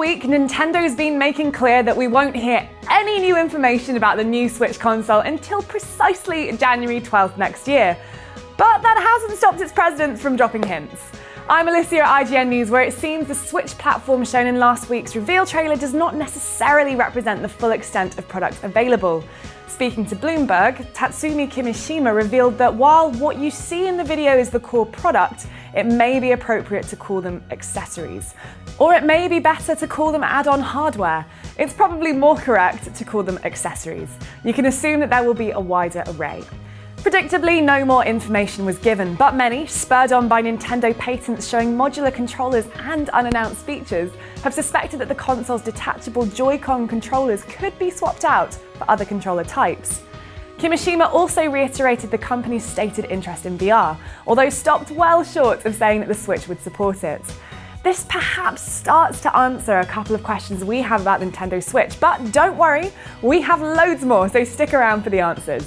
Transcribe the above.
week, Nintendo's been making clear that we won't hear any new information about the new Switch console until precisely January 12th next year. But that hasn't stopped its president from dropping hints. I'm Alicia at IGN News, where it seems the Switch platform shown in last week's reveal trailer does not necessarily represent the full extent of products available. Speaking to Bloomberg, Tatsumi Kimishima revealed that while what you see in the video is the core product, it may be appropriate to call them accessories. Or it may be better to call them add on hardware. It's probably more correct to call them accessories. You can assume that there will be a wider array. Predictably, no more information was given, but many, spurred on by Nintendo patents showing modular controllers and unannounced features, have suspected that the console's detachable Joy-Con controllers could be swapped out for other controller types. Kimishima also reiterated the company's stated interest in VR, although stopped well short of saying that the Switch would support it. This perhaps starts to answer a couple of questions we have about Nintendo Switch, but don't worry, we have loads more, so stick around for the answers.